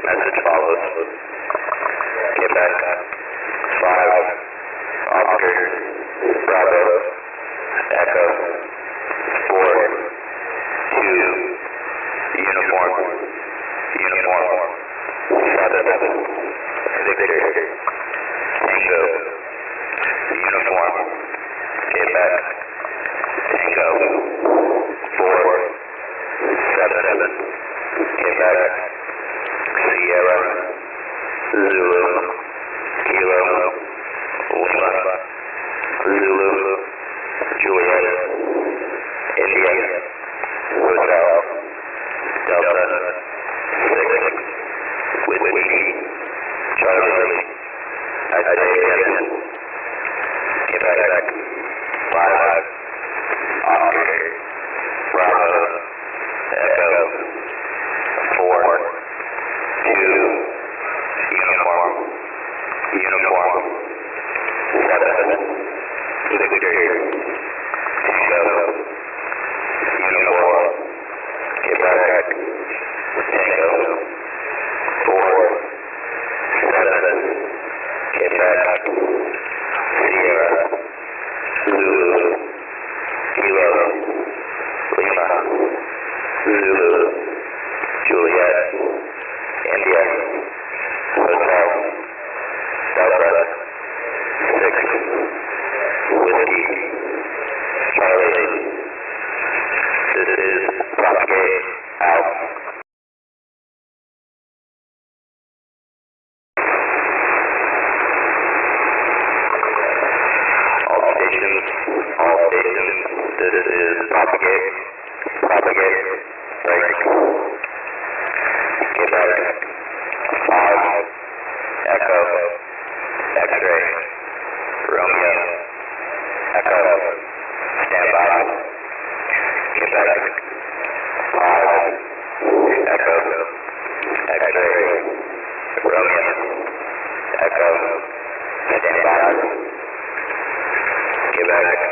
Message follows. Quebec, 5, Oscar, Bravo, Echo. คือมีเราเวลาคือ X-ray. Romeo. Echo. Stand by. Quebec. Five. Echo. X-ray. Romeo. Echo. Stand by. Quebec.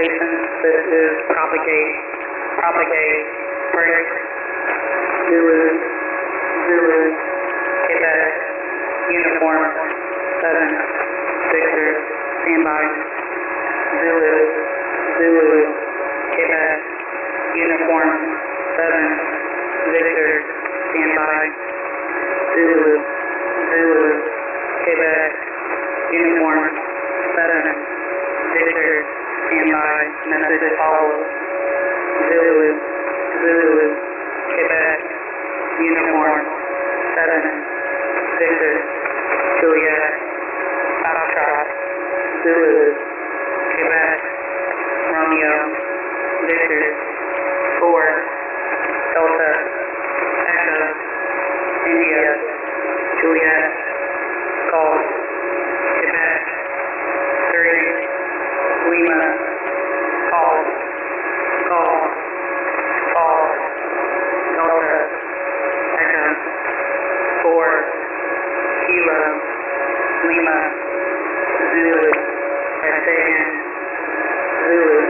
stations. This is propagate, propagate, break, zero, zero, Quebec, uniform, seven, Victor, standby, zero, zero, Quebec, uniform, seven, Victor, standby, zero, zero, Quebec, uniform. Hmm do is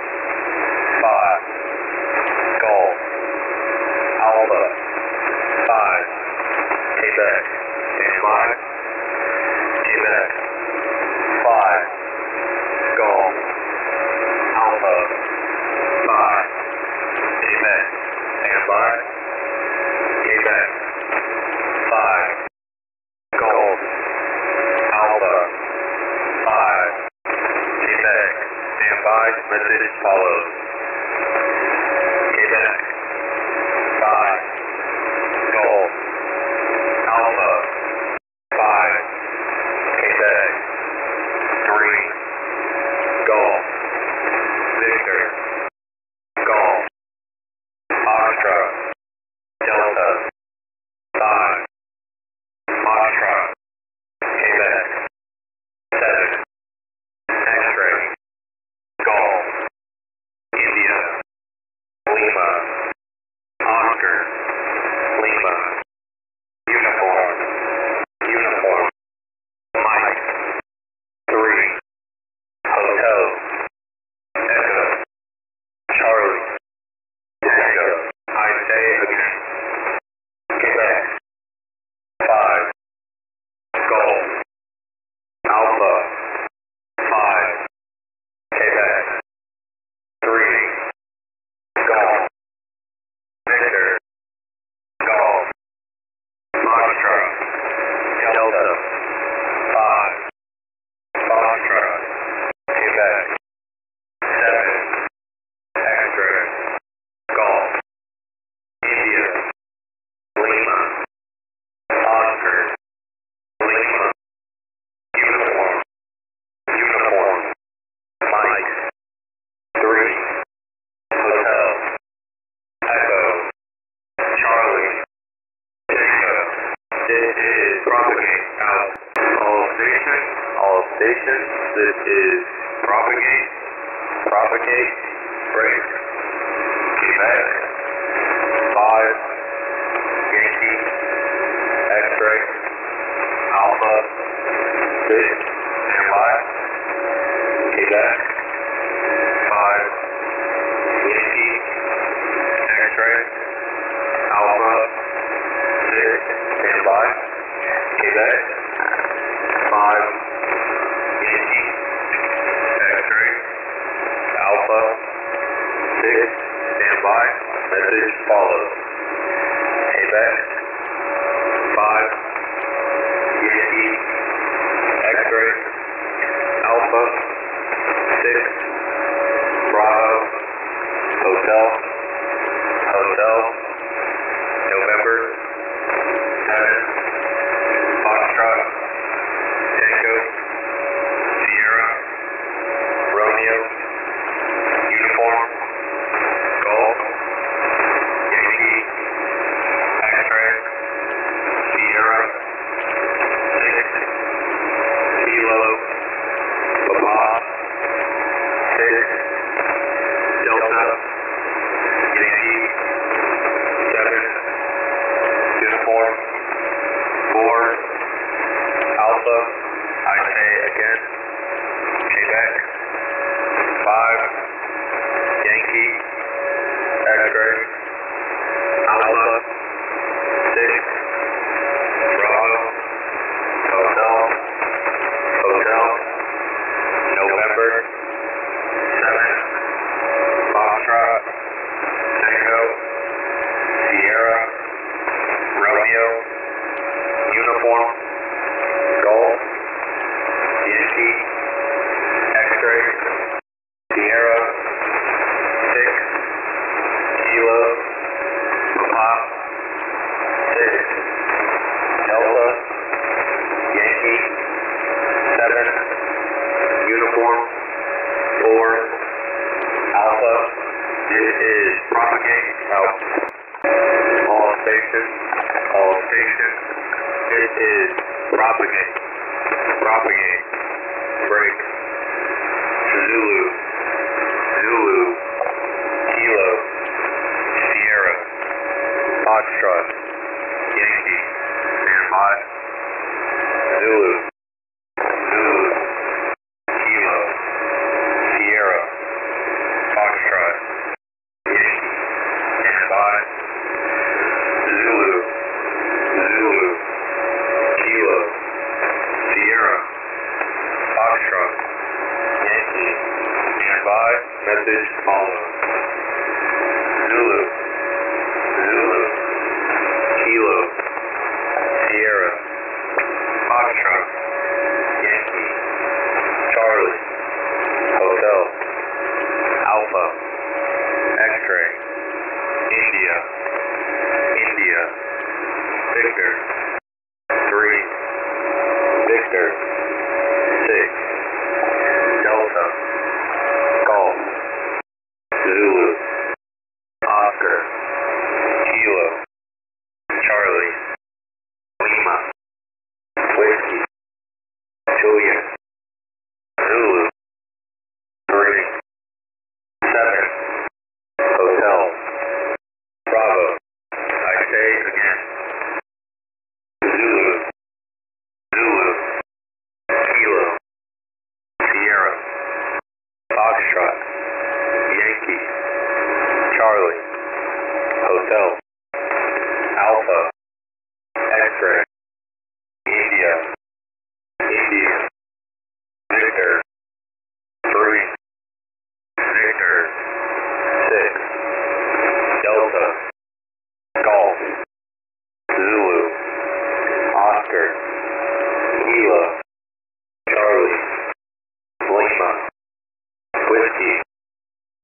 Message follows. Came back. This is propagate out. All stations. All stations. This is propagate. Propagate. Break. Quebec. message follows. propagate. Break. Zulu 力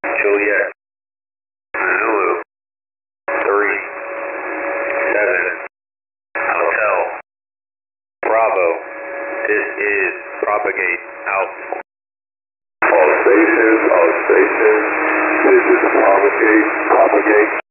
juliet Zulu three seven Hotel Bravo. This is propagate out. All stations, all stations. This is propagate, propagate.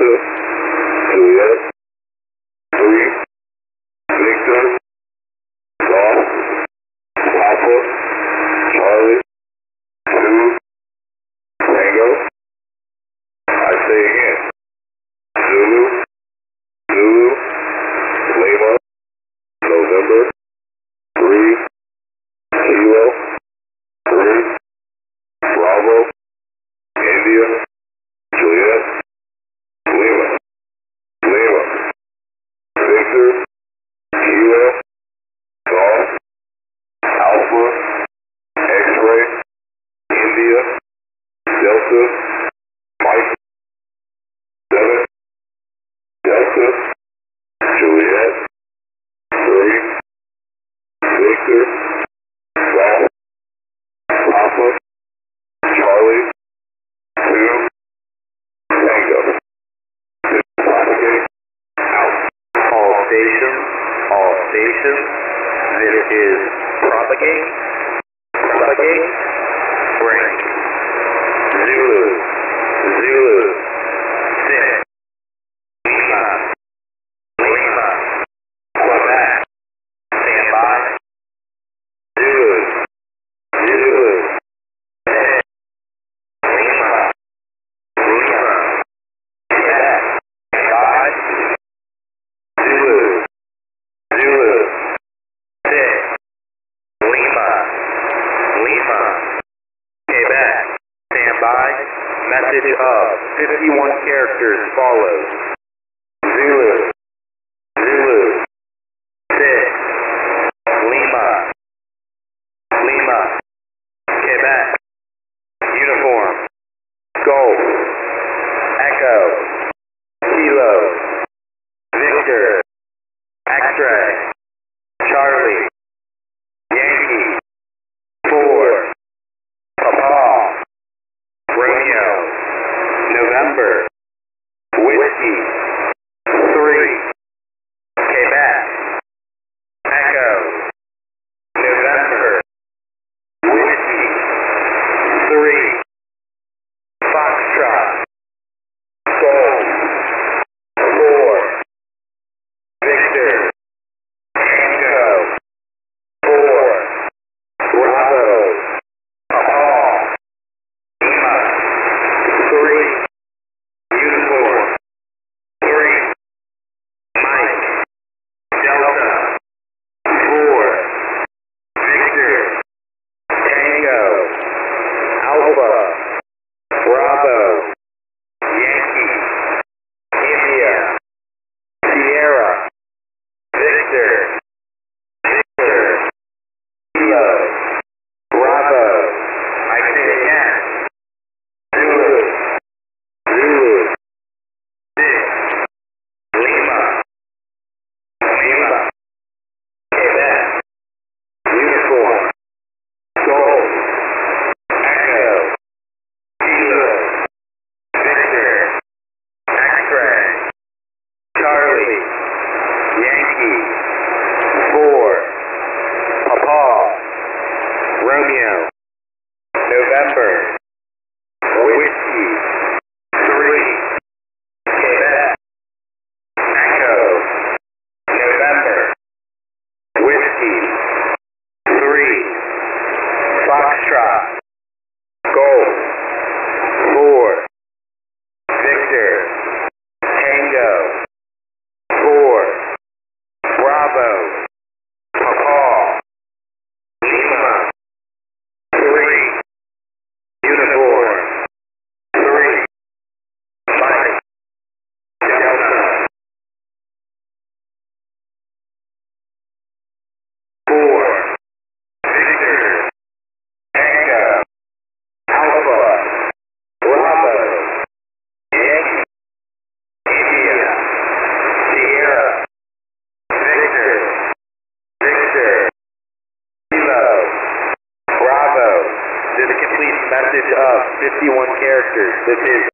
here. Justice, Mike, Devin, Delta, Juliet, Three, Victor, Golf, Papa, Charlie, Two, Tango. Propagate, out. All stations, all stations, this is propagate. 51 characters follows. Zulu. Zulu. 6. Lima. Lima. Quebec. Uniform. Golf. Echo. Kilo. Victor. X-ray. 51 characters. This is.